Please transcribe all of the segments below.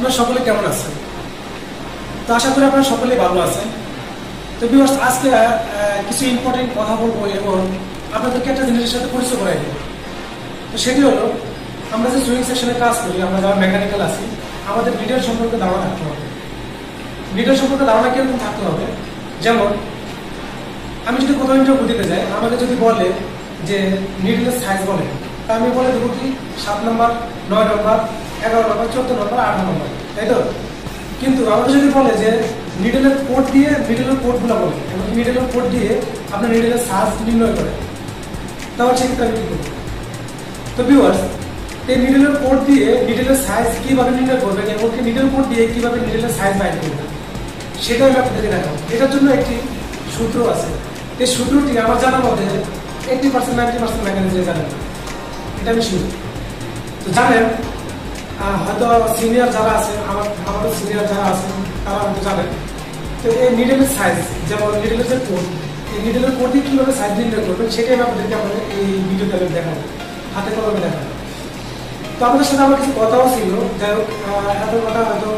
আপনারা সকলে কেমন আছেন তো আশা করি আপনারা সকলেই ভালো আছেন। তো ভিউয়ার্স আজকে কিছু ইম্পর্টেন্ট কথা বলব এবং আপনাদেরকে একটা জিনিসের সাথে পরিচয় করাই দেবো। তো সেটি হলো, আমরা যে সুইং সেকশনে কাজ করি, আমরা যারা মেকানিক্যাল আছি, আমাদের ভিডিওর সম্পর্কে ধারণা থাকতে হবে। ভিডিও সম্পর্কে ধারণা কীরকম থাকতে হবে? যেমন, আমি যদি কোথাও ইন্টারভিউ দিতে যাই, আমাকে যদি বলে যে নিডলের সাইজ বলে, তা আমি বলে দেবো কি, সাত নম্বর নয় নম্বর এগারো নম্বর চোদ্দ নম্বর আট নম্বর তাই তো? কিন্তু আমাকে যদি বলে যে নিডলের কোড দিয়ে নিডলের কোডগুলো বলে, এবং নিডলের কোড দিয়ে আপনার নিডলের সাইজ নির্ণয় করে, তাহলে সেক্ষেত্রে আমি কি করব? তো ভিউয়ার্স এই নিডলের কোড দিয়ে নিডলের সাইজ কীভাবে নির্ণয় করবেন, এবং নিডল কোড দিয়ে কীভাবে নিডলের সাইজ বাইর করবেন সেটা আমি আপনাদেরকে দেখাবো। এটার জন্য একটি সূত্র আছে। এই সূত্রটি আমার জানার মধ্যে এইটি পার্সেন্ট নাইনটি পার্সেন্ট মেকানিজে জানেন, এটা আমি শুনি তো জানেন হয়তো সিনিয়র যারা আছে, আমার আমাদের সিনিয়র যারা আছেন তারা হয়তো জানেন। তো এই সাইজ যেমন যে কোড এই কোড দিয়ে কীভাবে সাইজ করবেন, সেটাই আপনাদেরকে আপনাদের এই ভিডিওতে আমি দেখাবো, হাতে কলমে দেখাবো। তো আপনাদের সাথে আমার কিছু কথাও ছিল, যাই হোক এত কথা হয়তো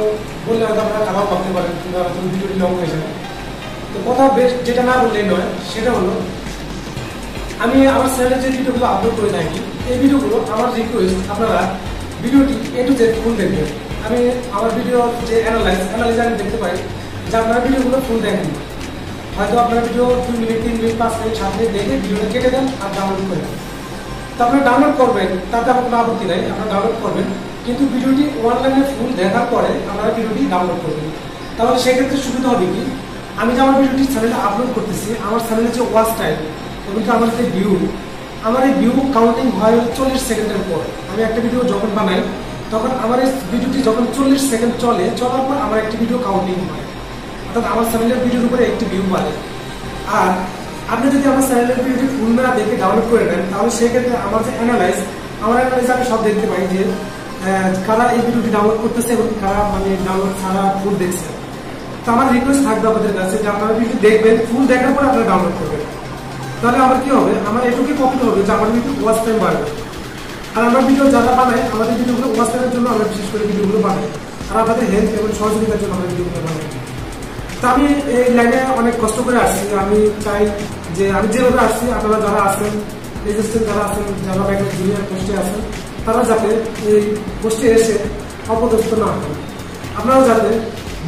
বললে হয়তো আপনারা খারাপ ভাবতে পারেন কিংবা হয়তো ভিডিওটি লং হয়ে যাবে। তো কথা বেশ যেটা না বললেই নয়, সেটা হলো, আমি আমার চ্যানেলে যে ভিডিওগুলো আপলোড করে থাকি, এই ভিডিওগুলো আমার রিকোয়েস্ট আপনারা ভিডিওটি এ টু জেড ফুল দেখবেন আমি আমার ভিডিও যে অ্যানালাইজ অ্যানালাইজ আমি দেখতে পাই, যে আপনারা ভিডিওগুলো ফুল দেখেন। হয়তো আপনারা ভিডিও দুই মিনিট, তিন মিনিট, পাঁচ মিনিট, সাত মিনিট দেখে ভিডিওটা কেটে দেন আর ডাউনলোড করে তো আপনারা ডাউনলোড করবেন, তাতে আমার কোনো আপত্তি নাই, আপনারা ডাউনলোড করবেন। কিন্তু ভিডিওটি অনলাইনে ফুল দেখার পরে আপনারা ভিডিওটি ডাউনলোড করবেন। তাহলে সেক্ষেত্রে সুবিধা হবে কি? আমি যে আমার ভিডিওটি চ্যানেলে আপলোড করতেছি, আমার চ্যানেলে যে ওয়াচ টাইম এবং আমার যে ভিউ আমার এই ভিউ কাউন্টিং হয় চল্লিশ সেকেন্ডের পর। আমি একটা ভিডিও যখন বানাই, তখন আমার এই ভিডিওটি যখন চল্লিশ সেকেন্ড চলে, চলার পর আমার একটি ভিডিও কাউন্টিং হয়। অর্থাৎ আমার চ্যানেলের ভিডিওর উপরে একটি ভিউ বাড়ে। আর আপনি যদি আমার চ্যানেলের ভিডিওটি ফুল না দেখে ডাউনলোড করে নেন, তাহলে সেক্ষেত্রে আমার যে অ্যানালাইজ আমার অ্যানালাইজ আমি সব দেখতে পাই যে কারা এই ভিডিওটি ডাউনলোড করতেছে এবং কারা মানে ডাউনলোড ছাড়া ফুল দেখছে। তো আমার রিকোয়েস্ট থাকবে আপনাদের কাছে যে আপনারা ভিডিও দেখবেন ফুল দেখার পর আপনারা ডাউনলোড করবেন। তাহলে আমার কি হবে? আমার এটুকুই প্রফিট হবে যে আমার কিন্তু ওয়াচ টাইম বাড়বে। আর আমরা ভিডিও যারা বানাই, আমাদের ভিডিওগুলো ওয়াচ টাইমের জন্য আমরা বিশেষ করে ভিডিওগুলো বানাই। আর আমাদের হেল্প এবং সহযোগিতার জন্য আমরা ভিডিওগুলো বানাই। তো আমি এই লাইনে অনেক কষ্ট করে আসছি। আমি চাই যে আমি যেভাবে আসছি, আপনারা যারা আছেন রেজিস্ট্রেন্ট যারা আছেন, যারা ব্যাংকের জুনিয়র পোস্টে আছেন, তারা যাতে এই পোস্টে এসে অপদস্থ না হন। আপনারা যাতে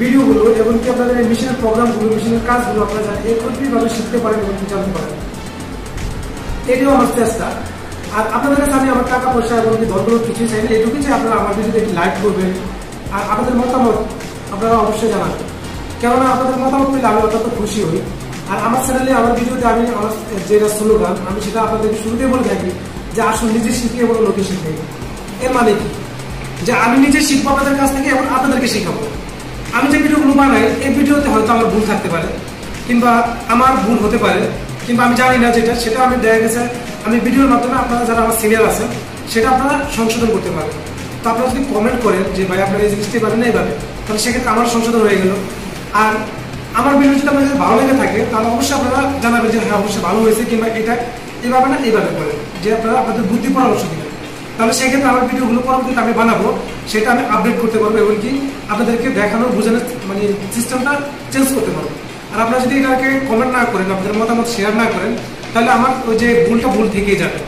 ভিডিওগুলো এবং কি আপনাদের মিশনের প্রোগ্রামগুলো মিশনের কাজগুলো আপনারা যাতে একত্রিতভাবে শিখতে পারেন এবং জানতে পারেন এটিও আমার চেষ্টা। আর আপনাদের কাছে আমি আমার টাকা পয়সা এবং দরগুলো কিছুই চাই না এটুকুই যে আপনারা আমার ভিডিওতে একটি লাইক করবেন। আর আপনাদের মতামত আপনারা অবশ্যই জানাবেন। কেননা আপনাদের মতামত পেলে আমি অত্যন্ত খুশি হই। আর আমার চ্যানেলে আমার ভিডিওতে আমি আমার যেটা স্লোগান আমি সেটা আপনাদেরকে শুরুতেই বলে থাকি যে আসুন নিজে শিখে এবং লোকে শিখে। এর মানে কি? যে আমি নিজে শিখব আপনাদের কাছ থেকে এবং আপনাদেরকে শেখাবো। আমি যে ভিডিওগুলো বানাই, এই ভিডিওতে হয়তো আমার ভুল থাকতে পারে, কিংবা আমার ভুল হতে পারে। কিংবা আমি জানি না যেটা, সেটা আমি দেখা গেছে, আমি ভিডিওর মাধ্যমে আপনারা যারা আমার সিনিয়র আছেন, সেটা আপনারা সংশোধন করতে পারেন। তো আপনারা যদি কমেন্ট করেন যে, ভাই, আপনারা এই জিনিসটি পারেন না এইভাবে তাহলে সেক্ষেত্রে আমার সংশোধন হয়ে গেল। আর আমার ভিডিও যদি আপনাদের ভালো লেগে থাকে, তাহলে অবশ্যই আপনারা জানাবেন যে হ্যাঁ অবশ্যই ভালো হয়েছে, কিংবা, এটা এইভাবে না এইভাবে করেন যে আপনারা আপনাদের বুদ্ধি পরামর্শ দিবেন। তাহলে সেক্ষেত্রে আমার ভিডিওগুলো পরবর্তীতে আমি বানাবো, সেটা আমি আপডেট করতে পারব এবং কি আপনাদেরকে দেখানোর, বোঝানোর মানে সিস্টেমটা চেঞ্জ করতে পারব। আর আপনারা যদি এটাকে কমেন্ট না করেন, আপনাদের মতামত শেয়ার না করেন, তাহলে আমার ওই যে ভুলটা ভুল থেকেই যাবে।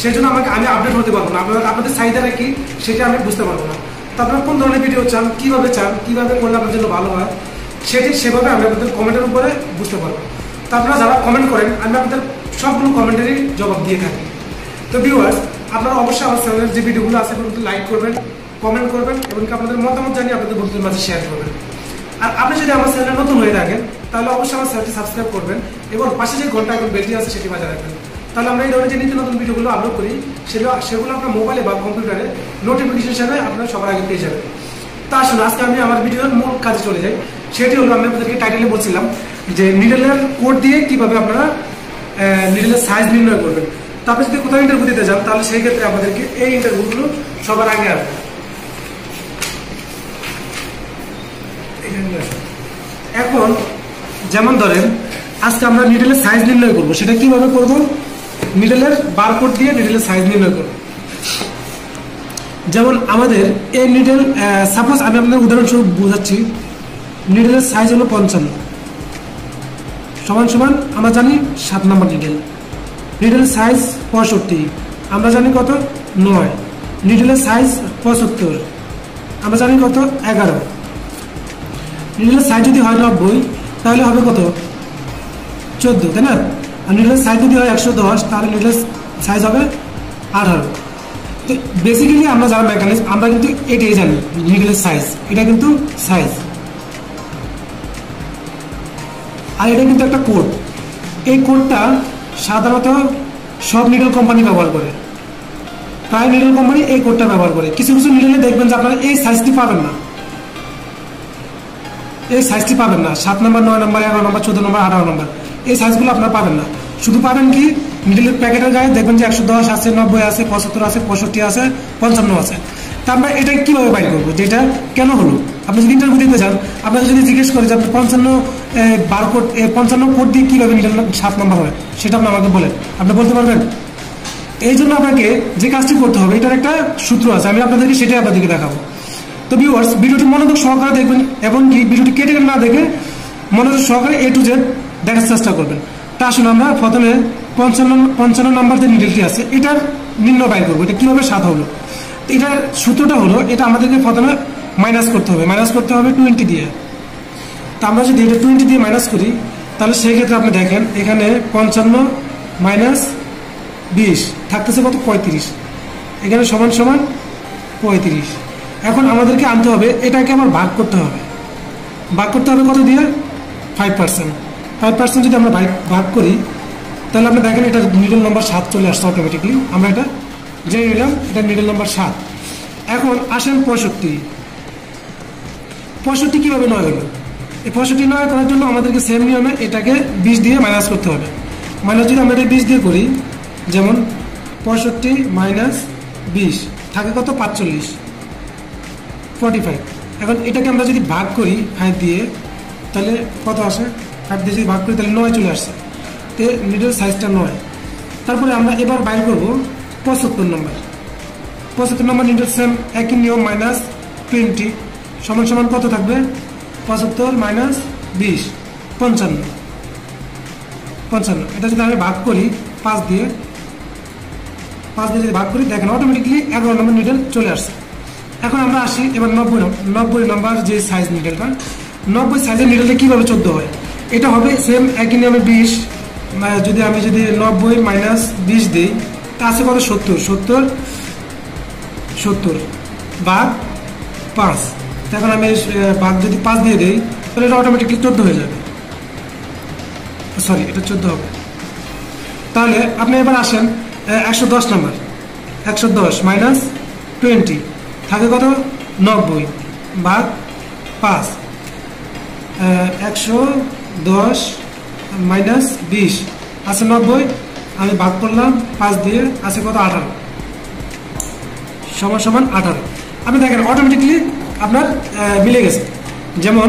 সেই জন্য আমাকে আমি আপডেট হতে পারব না। আপনার আপনাদের চাহিদাটা কি সেটা আমি বুঝতে পারব না। তো আপনারা কোন ধরনের ভিডিও চান, কীভাবে চান, কীভাবে করলে আপনার জন্য ভালো হয়, সেটি সেভাবে আমি আপনাদের কমেন্টের উপরে বুঝতে পারব। তো আপনারা যারা কমেন্ট করেন, আমি আপনাদের সবগুলো কমেন্টেরই জবাব দিয়ে থাকি। তো ভিউয়ার্স আপনারা অবশ্যই আমার চ্যানেলের যে ভিডিওগুলো আছে লাইক করবেন কমেন্ট করবেন, এবং আপনাদের মতামত জানিয়ে আপনাদের বন্ধুদের মাঝে শেয়ার করবেন। আর আপনি যদি আমার চ্যানেলে নতুন হয়ে থাকেন, তাহলে অবশ্যই আমার চ্যানেলটি সাবস্ক্রাইব করবেন এবং পাশে যে ঘণ্টা এখন বেলটি আছে সেটি বাজায় রাখবেন। তাহলে আমরা এই ধরনের যে নিত্য নতুন ভিডিওগুলো আপলোড করি, সেগুলো সেগুলো আপনার মোবাইলে বা কম্পিউটারে নোটিফিকেশন হিসাবে আপনারা সবার আগে পেয়ে যাবেন। তা আসুন, আজকে আমি আমার ভিডিওর মূল কাজে চলে যাই। সেটি হলো আমি আপনাদেরকে টাইটেলে বলছিলাম যে নিডলের কোড দিয়ে কীভাবে আপনারা নিডলের সাইজ নির্ণয় করবেন। তারপরে যদি কোথাও ইন্টারভিউ দিতে যান, তাহলে সেই ক্ষেত্রে আমাদেরকে এই ইন্টারভিউগুলো সবার আগে আসবে। এখন যেমন ধরেন, আজকে আমরা নিডলের সাইজ নির্ণয় করব। সেটা কীভাবে করব? নিডলের বারকোড দিয়ে নিডলের সাইজ নির্ণয় করব। যেমন আমাদের এই নিডেল সাপোজ আমি আপনাদের উদাহরণস্বরূপ বোঝাচ্ছি নিডেলের সাইজ হলো পঞ্চান্ন। সমান সমান আমরা জানি সাত নম্বর নিডেল নিডেলের সাইজ পঁয়ষট্টি। আমরা জানি কত? নয়। নিডেলের সাইজ পঁচাত্তর। আমরা জানি কত? এগারো। নিডেলের সাইজ যদি হয় নব্বই, তাহলে হবে কত? চোদ্দ, তাই না? আর নিডেলের সাইজ যদি হয় একশো দশ, তাহলে নিডেলের সাইজ হবে আঠারো। তো বেসিক্যালি আমরা যারা মেকানিক্স আমরা কিন্তু এটাই জানি নিডেলের সাইজ এটা কিন্তু সাইজ আর এটা কিন্তু একটা কোড এই কোডটা সাধারণত সব নিডল কোম্পানি ব্যবহার করে। প্রায় নিডল কোম্পানি এই কোডটা ব্যবহার করে। কিছু কিছু নিডলে দেখবেন যে আপনারা এই সাইজটি পাবেন না। এই সাইজটি পাবেন না। সাত নম্বর নয় নম্বর এগারো নম্বর চোদ্দ নম্বর আঠারো নম্বর এই সাইজগুলো আপনারা পাবেন না। শুধু পাবেন কি মিডিলের প্যাকেটের গায়ে দেখবেন যে একশো দশ আছে, নব্বই আছে, পঁচাত্তর আছে, পঁয়ষট্টি আছে, পঞ্চান্ন আছে। তা আমরা এটা কীভাবে বাইর করব? যে এটা কেন হলো? আপনি যদি ইন্টারভিউ দিতে চান আপনাকে যদি জিজ্ঞেস করে যে আপনি পঞ্চান্ন বার কোড পঞ্চান্ন কোড দিয়ে কীভাবে সাত নম্বর হয়, সেটা আপনি আমাকে বলেন। আপনি বলতে পারবেন? এই জন্য আপনাকে যে কাজটি করতে হবে, এটার একটা সূত্র আছে, আমি আপনাদেরকে সেটাই আপনাদেরকে দেখাবো। তো ভিউয়ার্স ভিডিওটি মনোযোগ সহকারে দেখবেন এবং কি ভিডিওটি কেটে না দেখে মনোযোগ সহকারে এ টু জেড দেখার চেষ্টা করবেন। তা আসুন আমরা প্রথমে পঞ্চান্ন পঞ্চান্ন নাম্বার যে নিডেলটি আছে, এটার নির্ণয় বাইর করব। এটা কীভাবে সাত হলো? তো এটার সূত্রটা হলো, এটা আমাদেরকে প্রথমে মাইনাস করতে হবে। মাইনাস করতে হবে টোয়েন্টি দিয়ে। তা আমরা যদি এটা টোয়েন্টি দিয়ে মাইনাস করি, তাহলে সেই ক্ষেত্রে আপনি দেখেন, এখানে পঞ্চান্ন মাইনাস বিশ, থাকতেছে কত পঁয়ত্রিশ? এখানে সমান সমান পঁয়ত্রিশ। এখন আমাদেরকে আনতে হবে, এটাকে আমার ভাগ করতে হবে। ভাগ করতে হবে কত দিয়ে? ফাইভ পার্সেন্ট ফাইভ পার্সেন্ট যদি আমরা ভাগ করি, তাহলে আপনি দেখেন এটা মিডল নম্বর সাত চলে আসছে অটোমেটিকলি আমরা এটা জেনে নিলাম, এটা মিডল নম্বর সাত। এখন আসেন পঁয়ষট্টি। পঁয়ষট্টি কীভাবে নয় হলো? এই পঁয়ষট্টি নয় করার জন্য আমাদেরকে সেম নিয়মে এটাকে বিশ দিয়ে মাইনাস করতে হবে। মাইনাস যদি আমরা এটা বিশ দিয়ে করি, যেমন পঁয়ষট্টি মাইনাস বিশ, থাকে কত? পাঁচচল্লিশ। ফর্টি ফাইভ এখন এটাকে আমরা যদি ভাগ করি ফাইভ দিয়ে, তাহলে কত আসে? ফাইভ দিয়ে যদি ভাগ করি, তাহলে নয় চলে আসছে। তো মিডল সাইজটা নয়। তারপরে আমরা এবার বাইর করব পঁচাত্তর নম্বর পঁচাত্তর নম্বর নিডল সেম একই নিয়ম মাইনাস টোয়েন্টি সমান সমান কত থাকবে? পঁচাত্তর মাইনাস বিশ। পঞ্চান্ন। পঞ্চান্ন। এটা যদি আমি ভাগ করি পাঁচ দিয়ে পাঁচ দিয়ে যদি ভাগ করি, দেখেন অটোমেটিকলি এগারো নম্বর নিডল চলে আসছে। এখন আমরা আসি, এবার নব্বই নব্বই নম্বর যে সাইজ নিডেলটা নব্বই সাইজের নিডেলটা কীভাবে চোদ্দ হয়? এটা হবে সেম একই নিয়মে বিশ যদি আমি যদি নব্বই মাইনাস বিশ দিই, তা আছে কত? সত্তর। সত্তর সত্তর ভাগ পাঁচ। এখন আমি ভাগ যদি পাঁচ দিয়ে দিই, তাহলে এটা অটোমেটিকলি চোদ্দ হয়ে যাবে। সরি এটা চোদ্দ হবে। তাহলে আপনি এবার আসেন একশো দশ নাম্বার। একশো দশ মাইনাস টোয়েন্টি থাকে কত? নব্বই। ভাগ পাঁচ। একশো দশ মাইনাস বিশ। আছে নব্বই। আমি ভাগ করলাম পাঁচ দিয়ে আছে কত? আঠারো। সমান সমান আঠারো। আপনি দেখেন অটোমেটিকলি আপনার মিলে গেছে। যেমন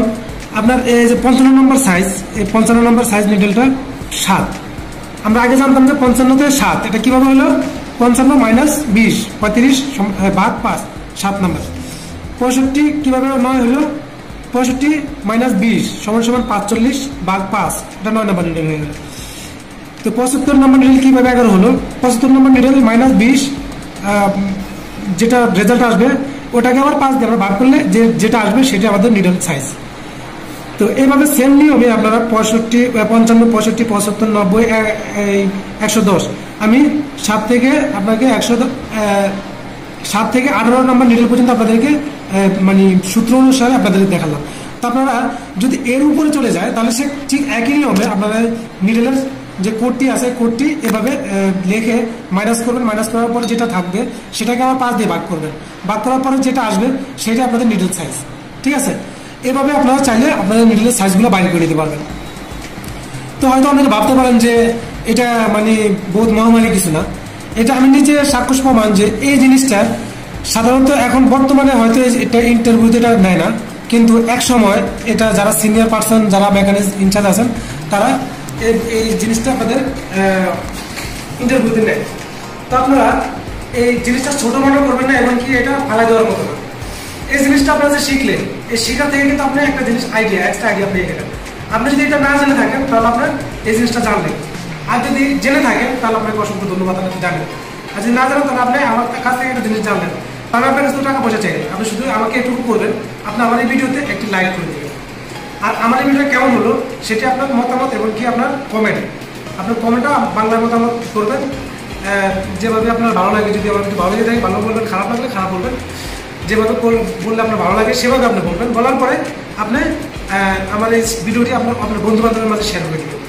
আপনার এই যে পঞ্চান্ন নম্বর সাইজ এই পঞ্চান্ন নম্বর সাইজ নিডেলটা সাত। আমরা আগে জানতাম যে পঞ্চান্নতে সাত। এটা কীভাবে হলো? পঞ্চান্ন মাইনাস বিশ, পঁয়ত্রিশ ভাগ পাঁচ। সাত নম্বর। পঁয়ষট্টি কীভাবে নয় হলো? পঁয়ষট্টি মাইনাস বিশ সমান সমান পাঁচচল্লিশ ভাগ পাঁচ। এটা নয় নম্বর নিডেল হয়ে গেল। তো পঁচাত্তর নম্বর নিডেল কীভাবে এগারো হলো? পঁচাত্তর নম্বর নিডেল মাইনাস বিশ যেটা রেজাল্ট আসবে, ওটাকে আবার পাঁচ দিয়ে আমরা ভাগ করলে যে যেটা আসবে সেটা আমাদের নিডল সাইজ তো এইভাবে সেম নিয়মে আপনারা পঁয়ষট্টি পঞ্চান্ন, পঁয়ষট্টি, পঁচাত্তর, নব্বই একশো দশ। আমি সাত থেকে আপনাকে একশো সাত থেকে আঠারো নম্বর নিডল পর্যন্ত আপনাদেরকে মানে সূত্র অনুসারে আপনাদের দেখালাম। তো আপনারা যদি এর উপরে চলে যায়, তাহলে সে ঠিক একই নিয়মে আপনারা নিডেলের যে কোডটি আছে, কোডটি এভাবে লিখে মাইনাস করবেন। মাইনাস করার পরে যেটা থাকবে, সেটাকে আবার পাঁচ দিয়ে ভাগ করবেন। ভাগ করার পরে যেটা আসবে, সেটা আপনাদের নিডল সাইজ ঠিক আছে? এভাবে আপনারা চাইলে আপনাদের নিডলের সাইজগুলো বাইর করে দিতে পারবেন। তো হয়তো অনেকে ভাবতে পারেন যে এটা মানে বহুত মহামারী কিছু না। এটা আমি নিজে সাক্ষুষ প্রমাণ যে এই জিনিসটা সাধারণত এখন বর্তমানে হয়তো এটা ইন্টারভিউতে এটা নেয় না, কিন্তু এক সময় এটা যারা সিনিয়র পার্সন যারা মেকানিক ইনচার্জ আছেন, তারা এই জিনিসটা আপনাদের ইন্টারভিউতে নেয়। তো আপনারা এই জিনিসটা ছোট মনে করবেন না এবং কি এটা ফালাই দেওয়ার মতো না। এই জিনিসটা আপনারা যে শিখলেন, এই শেখার থেকে কিন্তু আপনি একটা জিনিস আইডিয়া এক্সট্রা আইডিয়া পেয়ে গেলেন আপনি যদি এটা না জেনে থাকেন, তাহলে আপনার এই জিনিসটা জানলেন আর যদি জেনে থাকেন, তাহলে আপনাকে অসংখ্য ধন্যবাদ আপনি জানেন। আর যদি না জানেন, তাহলে আপনি আমার কাছ থেকে একটা জিনিস জানলেন। তাহলে আপনার কাছে টাকা পয়সা চাই। আপনি শুধু আমাকে একটু করবেন, আপনি আমার এই ভিডিওতে একটি লাইক করে দেবেন। আর আমার এই ভিডিওটা কেমন হলো, সেটি আপনার মতামত এবং কি আপনার কমেন্ট আপনার কমেন্টটা বাংলা মতামত করবেন। যেভাবে আপনার ভালো লাগে, যদি আমার একটু ভালো লেগে থাকে, ভালো বলবেন, খারাপ লাগলে খারাপ বলবেন। যেভাবে বল- বললে আপনার ভালো লাগে, সেভাবে আপনি বলবেন। বলার পরে আপনি আমার এই ভিডিওটি আপনার আপনার বন্ধু বান্ধবের মাঝে শেয়ার করে দেবেন।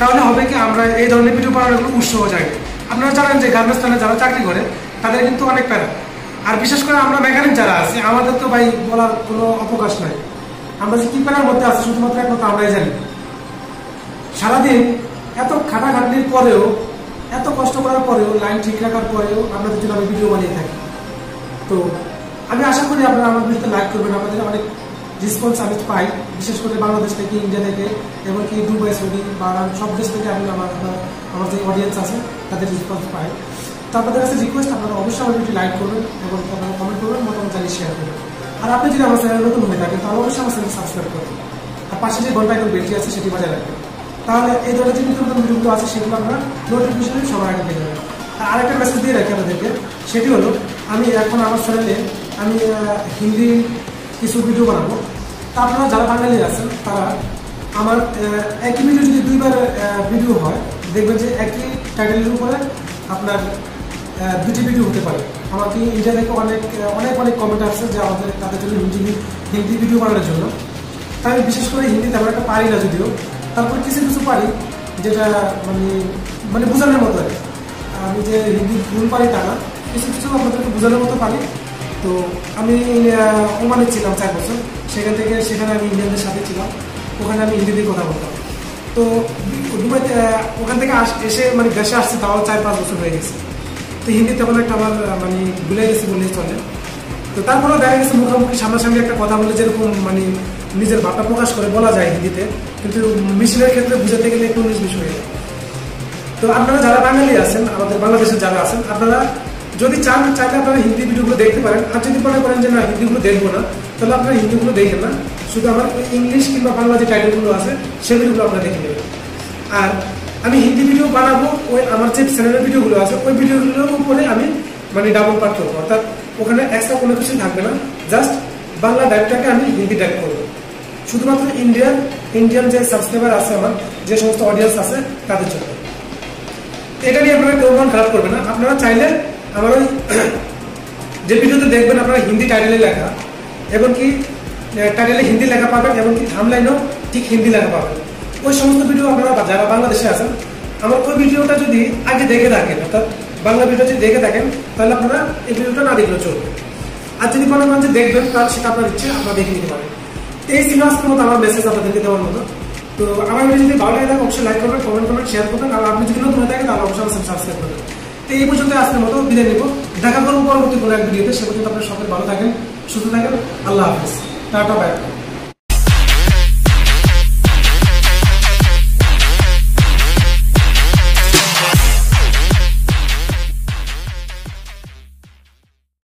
তাহলে হবে কি আমরা এই ধরনের ভিডিও বানানোর কোনো উৎসাহ জাগে আপনারা জানেন যে গার্মেন্টস স্থানে যারা চাকরি করে, তাদের কিন্তু অনেক প্যারা। আর বিশেষ করে আমরা মেকানিক যারা আছি, আমাদের তো ভাই বলার কোনো অবকাশ নাই। আমরা যে কি প্যারার মধ্যে আছি, শুধুমাত্র একমাত্র আমরাই জানি। সারাদিন এত খাটাখাটনির পরেও, এত কষ্ট করার পরেও, লাইন ঠিক রাখার পরেও আপনাদের জন্য আমি ভিডিও বানিয়ে থাকি। তো আমি আশা করি আপনারা আমার ভিডিওতে লাইক করবেন আমাদের অনেক রেসপন্স আমি পাই, বিশেষ করে বাংলাদেশ থেকে, ইন্ডিয়া থেকে এবং কি দুবাই, সৌদি বা সব দেশ থেকে আমি আমার, আমার- আমার যে অডিয়েন্স আছে, তাদের রেসপন্স পাই। তো আপনাদের কাছে রিকোয়েস্ট আপনারা অবশ্যই আমার ভিডিও লাইক করবেন এবং আপনারা কমেন্ট করবেন, মতামত জানিয়ে শেয়ার করবেন। আর আপনি যদি আমার চ্যানেল নতুন হয়ে থাকেন, তাহলে অবশ্যই আমার চ্যানেল সাবস্ক্রাইব করবেন। আর পাশে যে ঘণ্টা এখন বেশি আছে, সেটি বাজায় রাখবেন। তাহলে এই ধরনের যে নতুন নতুন ভিডিওগুলো আছে, সেগুলো আপনারা নোটিফিকেশনে সবার আগে পেয়ে যাবেন আর আরেকটা মেসেজ দিয়ে রাখি আপনাদেরকে, সেটি হলো, আমি এখন আমার চ্যানেলে আমি হিন্দি কিছু ভিডিও বানাবো। তা আপনারা যারা বাঙালি আছেন, তারা আমার একই ভিডিও যদি দুইবার ভিডিও হয়, দেখবেন যে একই টাইটেলের উপরে আপনার দুটি ভিডিও হতে পারে। আমাকে ইন্ডিয়া থেকে অনেক অনেক অনেক কমেন্ট আসছে যে আমাদের, তাদের জন্য হিন্দি হিন্দি ভিডিও বানানোর জন্য। তাই আমি বিশেষ করে হিন্দি তেমন একটা পারি না যদিও। তারপর কিছু কিছু পারি, যেটা মানে মানে বোঝানোর মতো আমি যে হিন্দি ভুল পারি তা না, কিছু কিছু আপনাদেরকে বোঝানোর মতো পারি। তো আমি ওমানে ছিলাম চার বছর। সেখান থেকে, সেখানে আমি ইন্ডিয়ানদের সাথে ছিলাম। ওখানে আমি হিন্দিতে কথা বলতাম। তো দুবাইতে ওখান থেকে এসে মানে দেশে আসছে, তাও চার পাঁচ বছর হয়ে গেছে। তো হিন্দি তেমন একটা আমার মানে ভুলে গেছে বললেই চলে। তো তারপরেও দেখা গেছে, মুখোমুখি সামনাসামনি একটা কথা বলে যেরকম মানে নিজের ভাবটা প্রকাশ করে, বলা যায় হিন্দিতে। কিন্তু মিশনের ক্ষেত্রে বুঝাতে গেলে একটু বিশ হয়ে যায়। তো আপনারা যারা বাঙালি আছেন, আমাদের বাংলাদেশের যারা আছেন, আপনারা যদি চান, চাইলে আপনারা হিন্দি ভিডিওগুলো দেখতে পারেন। আর যদি মনে করেন যে, না, হিন্দিগুলো দেখব না, তাহলে আপনারা হিন্দিগুলো দেখেন না। শুধু আমার ইংলিশ কিংবা বাংলা যে টাইটেলগুলো আছে সেগুলো আপনারা দেখে নেবেন। আর আমি হিন্দি ভিডিও বানাবো, ওই আমার যে চ্যানেলের ভিডিওগুলো আছে, ওই ভিডিওগুলোর উপরে আমি মানে ডাবল পার্ট করব। অর্থাৎ ওখানে এক্সট্রা কোনো কিছু থাকবে না। জাস্ট বাংলা ডাইপটাকে আমি হিন্দি ডাইপ করব। শুধুমাত্র ইন্ডিয়ান ইন্ডিয়ান যে সাবস্ক্রাইবার আছে আমার, যে সমস্ত অডিয়েন্স আছে, তাদের জন্য। এটা নিয়ে আপনারা কেউ মন খারাপ করবে না। আপনারা চাইলে আমার ওই যে ভিডিওতে দেখবেন আপনারা হিন্দি টাইটেলে লেখা এবং কি টাইটেলে হিন্দি লেখা পাবেন এবং কি থামলাইনও ঠিক হিন্দি লেখা পাবেন। ওই সমস্ত ভিডিও আপনারা যারা বাংলাদেশে আছেন, আমার ওই ভিডিওটা যদি আগে দেখে থাকেন, অর্থাৎ বাংলা ভিডিও যদি দেখে থাকেন, তাহলে আপনারা এই ভিডিওটা না দেখলেও চলবে। আর যদি মনে করেন যে দেখবেন, তাহলে সেটা আপনার ইচ্ছে, আপনারা দেখে নিতে পারেন। এই ছিল আজকের মতো আমার মেসেজ আপনাদেরকে দেওয়ার মতো। তো আমার ভিডিও যদি ভালো লাগে অবশ্যই লাইক করবেন কমেন্ট করবেন শেয়ার করবেন, আর আপনি যদি নতুন হয়ে থাকেন, তাহলে অবশ্যই আমার সাবস্ক্রাইব করবেন। এই পর্যন্ত আজকের মতো বিদায় নেব। দেখা করব পরবর্তী কোনো এক ভিডিওতে। সে পর্যন্ত আপনার সকলে ভালো থাকেন, সুস্থ থাকেন। আল্লাহ হাফিজ। Tata bye